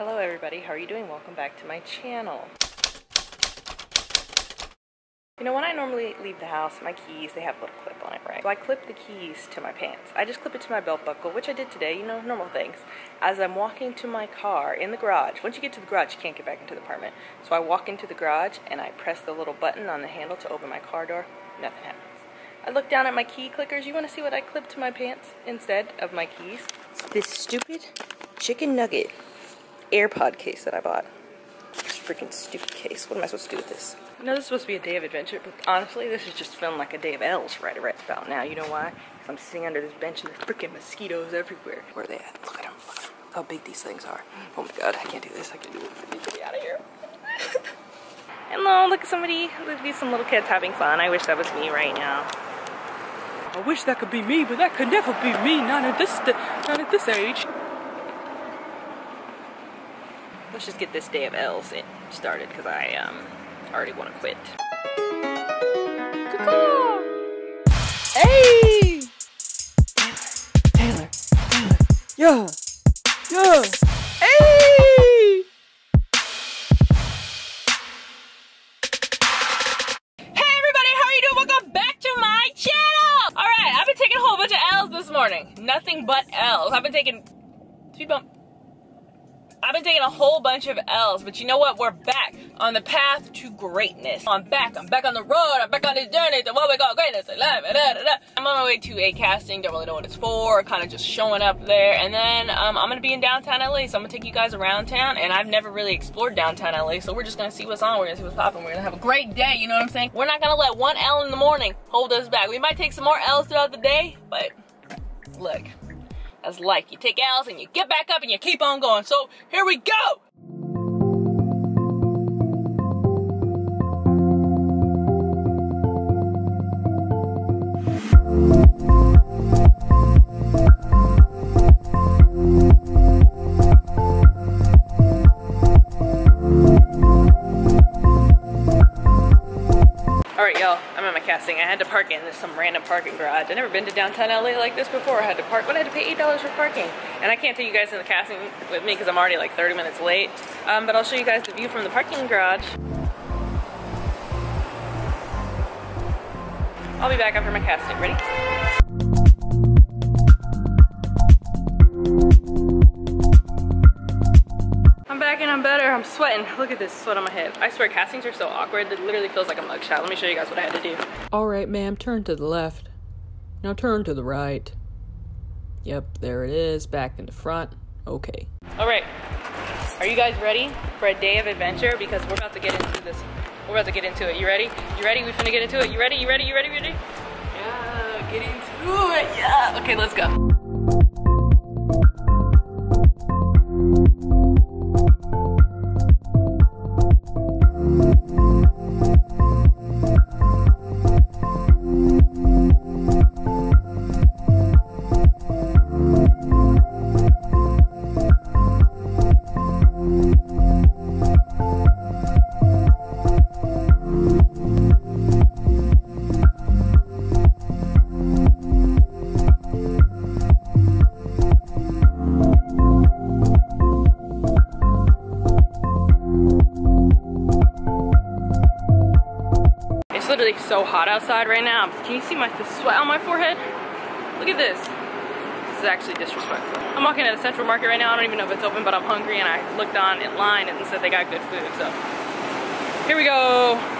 Hello everybody, how are you doing? Welcome back to my channel. You know, when I normally leave the house, my keys, they have a little clip on it, right? So I clip the keys to my pants. I just clip it to my belt buckle, which I did today, you know, normal things. As I'm walking to my car in the garage, once you get to the garage, you can't get back into the apartment. So I walk into the garage and I press the little button on the handle to open my car door. Nothing happens. I look down at my key clickers. You want to see what I clipped to my pants instead of my keys? This stupid chicken nugget AirPod case that I bought. This freaking stupid case. What am I supposed to do with this? I know this is supposed to be a day of adventure, but honestly, this is just feeling like a day of L's right, right about now. You know why? Because I'm sitting under this bench and there's freaking mosquitoes everywhere. Where are they at? Look at them. Look at them. Look how big these things are. Oh my god, I can't do this. I can't do it. I need to be out of here. Hello, look at somebody. Look at these some little kids having fun. I wish that was me right now. I wish that could be me, but that could never be me. Not at this, not at this age. Let's just get this day of L's started because I um already want to quit. Hey! Taylor, Taylor, yeah, yeah. Hey! Hey everybody, how are you doing? Welcome back to my channel! Alright, I've been taking a whole bunch of L's this morning. Nothing but L's. I've been taking speed bump. I've been taking a whole bunch of L's, but you know what? We're back on the path to greatness. I'm back. I'm back on the road. I'm back on this journey to what we call greatness. I'm on my way to a casting. Don't really know what it's for. Kind of just showing up there. And then um, I'm going to be in downtown LA. So I'm going to take you guys around town. And I've never really explored downtown LA. So we're just going to see what's on. We're going to see what's popping. We're going to have a great day. You know what I'm saying? We're not going to let one L in the morning hold us back. We might take some more L's throughout the day. But look. That's life. You take L's and you get back up and you keep on going. So here we go. I had to park in some random parking garage. I've never been to downtown LA like this before. I had to park, but I had to pay $8 for parking. And I can't take you guys in the casting with me because I'm already like 30 minutes late. Um, but I'll show you guys the view from the parking garage. I'll be back after my casting. Ready? I'm sweating. Look at this sweat on my head. I swear castings are so awkward. It literally feels like a mugshot. Let me show you guys what I had to do. All right, ma'am, turn to the left. Now turn to the right. Yep, there it is, back in the front. Okay. All right. Are you guys ready for a day of adventure? Because we're about to get into this. We're about to get into it. You ready? You ready? We finna get into it. You ready? You ready? You ready? You ready? Yeah, get into it. Yeah. Okay, let's go. Literally so hot outside right now. Can you see my the sweat on my forehead? Look at this. This is actually disrespectful. I'm walking at a Central Market right now. I don't even know if it's open, but I'm hungry and I looked on in line and said they got good food. So here we go.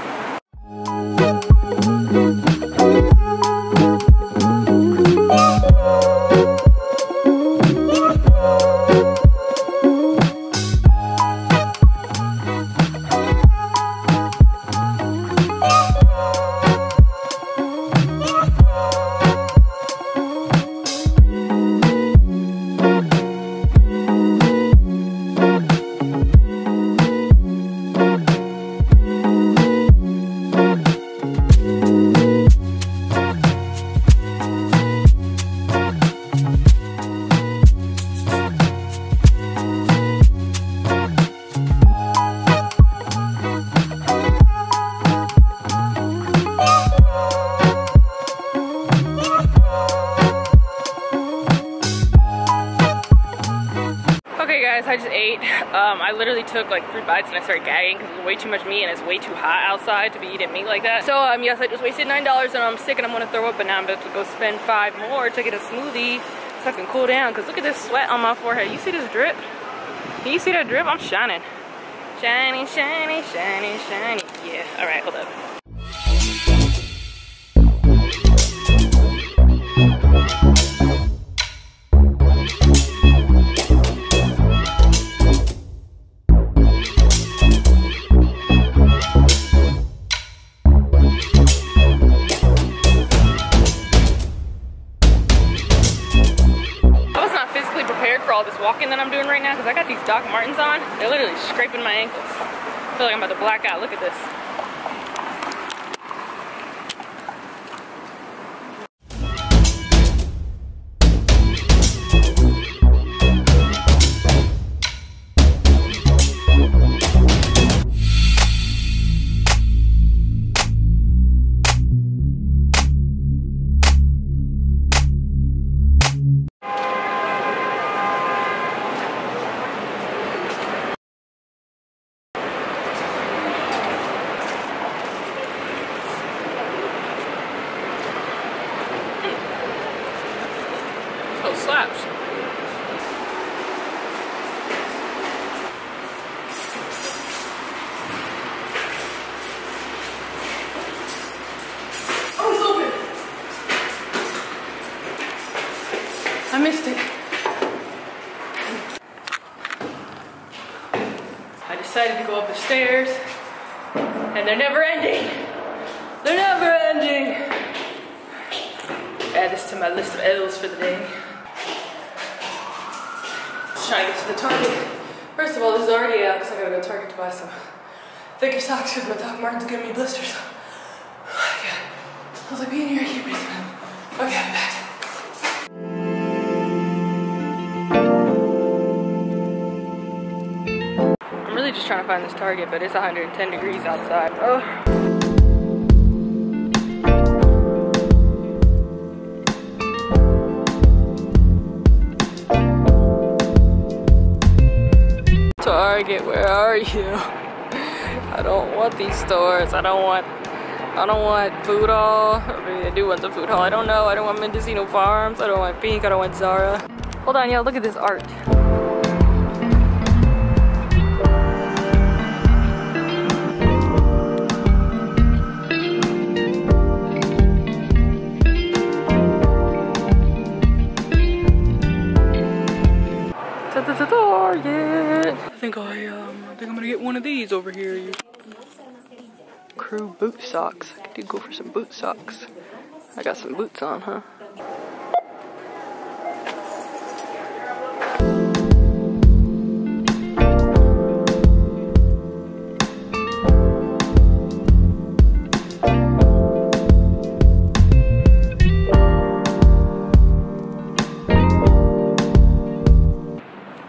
Literally took like three bites and I started gagging because it was way too much meat and it's way too hot outside to be eating meat like that. So um, yes, I just wasted $9 and I'm sick and I'm gonna throw up, but now I'm about to go spend five more to get a smoothie so I can cool down because look at this sweat on my forehead. You see this drip? Can you see that drip? I'm shining. Shiny, shiny, shiny, shiny. Yeah, all right, hold up. Doc Martens on. They're literally scraping my ankles. I feel like I'm about to black out. Look at this. Oh, it's open. I missed it. I decided to go up the stairs and they're never ending. They're never ending. Add this to my list of L's for the day trying to get to the Target. First of all, this is already out because I gotta go to Target to buy some thicker socks because my Doc Martens giving me blisters. Okay. I was like, being here, I can't breathe. Okay, I'm back. I'm really just trying to find this Target, but it's 110 degrees outside. Oh. Target, where are you? I don't want these stores. I don't want I don't want food hall. I mean, I do want the food hall. I don't know. I don't want Mendocino Farms. I don't want Pink. I don't want Zara. Hold on, y'all. Look at this art. Over here. Crew boot socks. I could go for some boot socks. I got some boots on, huh?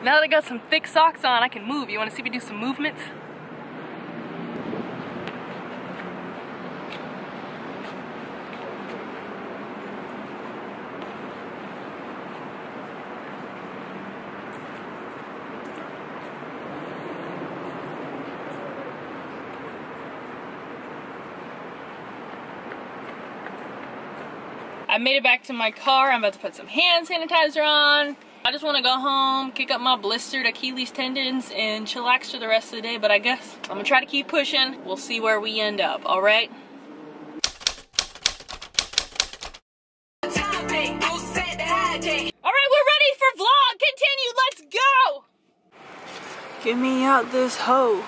Now that I got some thick socks on, I can move. You wanna see me do some movements? Made it back to my car. I'm about to put some hand sanitizer on. I just want to go home, kick up my blistered Achilles tendons, and chillax for the rest of the day. But I guess I'm going to try to keep pushing. We'll see where we end up, all right? All right, we're ready for vlog. Continue. Let's go. Get me out this hoe.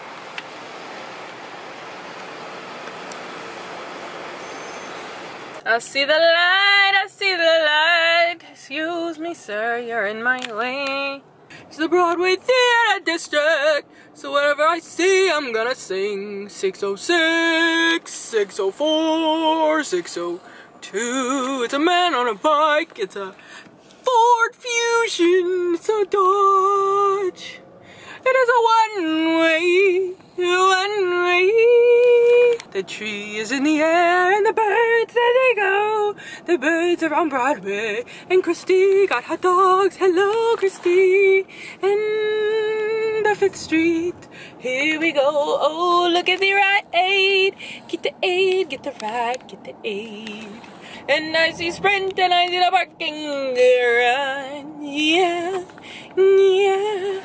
I see the light, see the light. Excuse me, sir, you're in my way. It's the Broadway Theater District. So whatever I see, I'm gonna sing 606, 604, 602. It's a man on a bike. It's a Ford Fusion. It's a Dodge. It is a one-way, one-way. The tree is in the air and the birds, there they go. The birds are on Broadway. And Christy got hot dogs. Hello, Christy. And fifth Street. Here we go. Oh, look at the right. Get the aid, get the right, get the aid. And I see Sprint and I see the parking garage. Yeah, yeah,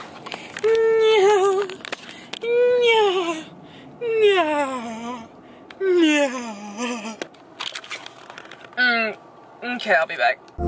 yeah, yeah, yeah. Mm, okay, I'll be back.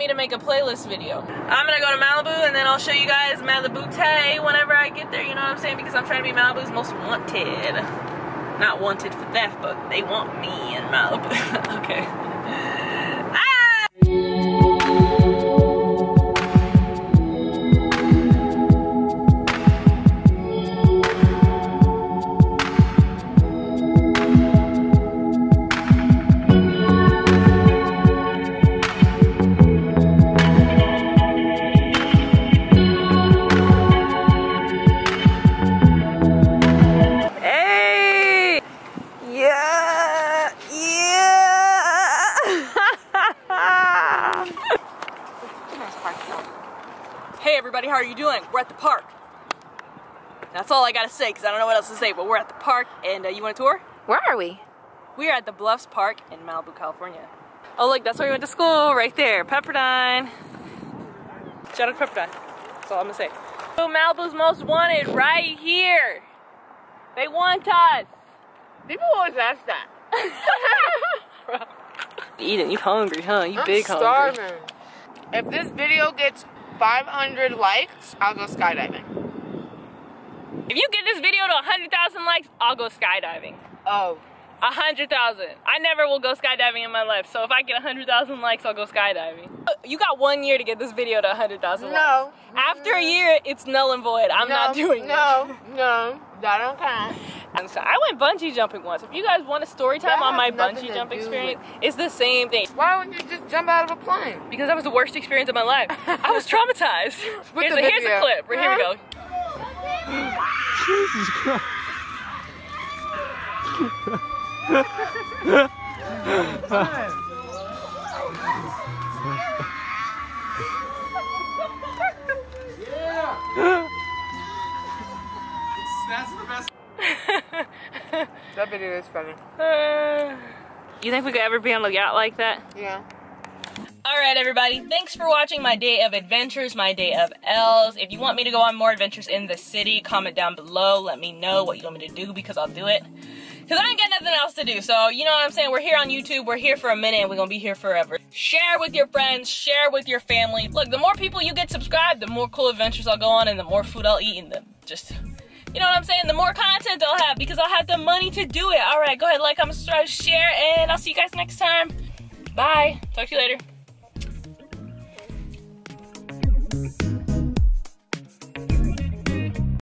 Me to make a playlist video. I'm gonna go to Malibu and then I'll show you guys Malibu Tay whenever I get there, you know what I'm saying? Because I'm trying to be Malibu's most wanted. Not wanted for theft, but they want me in Malibu. okay. Hey everybody, how are you doing? We're at the park. That's all I gotta say because I don't know what else to say, but we're at the park and uh, you want a tour? Where are we? We are at the Bluffs Park in Malibu, California. Oh look, that's where we went to school, right there, Pepperdine. Shout out to Pepperdine. That's all I'm gonna say. So Malibu's most wanted right here. They want us. People always ask that. Eating, you hungry, huh? You I'm big hungry. starving. If this video gets 500 likes, I'll go skydiving. If you get this video to 100,000 likes, I'll go skydiving. Oh. 100,000. I never will go skydiving in my life, so if I get a 100,000 likes, I'll go skydiving. You got one year to get this video to a 100,000 likes. No. After a year, it's null and void. I'm no, not doing No, no, that don't count. it. And so I went bungee jumping once. If you guys want a story time That on my bungee to jump do experience, it's the same thing. Why wouldn't you just jump out of a plane? Because that was the worst experience of my life. I was traumatized. Here's a, here's a clip. Right, here we go. Jesus Christ. That video is funny. Uh, you think we could ever be on a yacht like that? Yeah. Alright, everybody. Thanks for watching my day of adventures, my day of L's. If you want me to go on more adventures in the city, comment down below. Let me know what you want me to do because I'll do it. Because I ain't got nothing else to do. So, you know what I'm saying? We're here on YouTube. We're here for a minute we're going to be here forever. Share with your friends. Share with your family. Look, the more people you get subscribed, the more cool adventures I'll go on and the more food I'll eat and the just... You know what I'm saying? The more content I'll have because I'll have the money to do it. Alright, go ahead, like, comment, subscribe, share, and I'll see you guys next time. Bye. Talk to you later.